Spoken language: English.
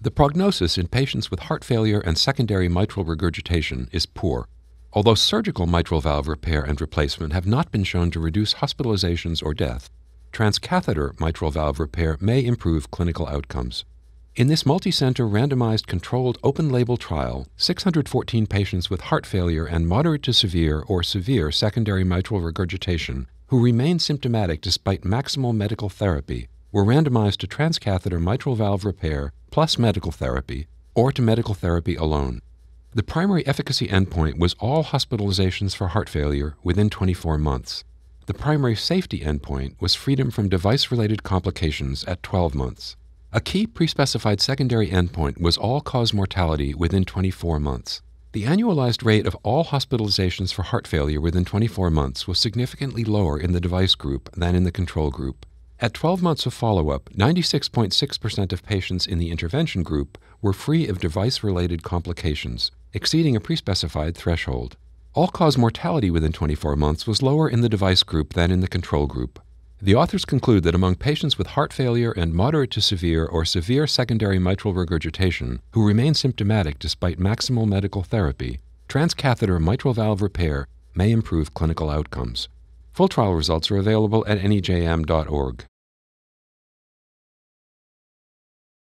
The prognosis in patients with heart failure and secondary mitral regurgitation is poor. Although surgical mitral valve repair and replacement have not been shown to reduce hospitalizations or death, transcatheter mitral valve repair may improve clinical outcomes. In this multicenter randomized controlled open label trial, 614 patients with heart failure and moderate to severe or severe secondary mitral regurgitation who remain symptomatic despite maximal medical therapy were randomized to transcatheter mitral valve repair plus medical therapy or to medical therapy alone. The primary efficacy endpoint was all hospitalizations for heart failure within 24 months. The primary safety endpoint was freedom from device related complications at 12 months. A key pre-specified secondary endpoint was all-cause mortality within 24 months. The annualized rate of all hospitalizations for heart failure within 24 months was significantly lower in the device group than in the control group. At 12 months of follow up, 96.6% of patients in the intervention group were free of device related complications, exceeding a pre-specified threshold. All cause mortality within 24 months was lower in the device group than in the control group. The authors conclude that among patients with heart failure and moderate to severe or severe secondary mitral regurgitation who remain symptomatic despite maximal medical therapy, transcatheter mitral valve repair may improve clinical outcomes. Full trial results are available at nejm.org.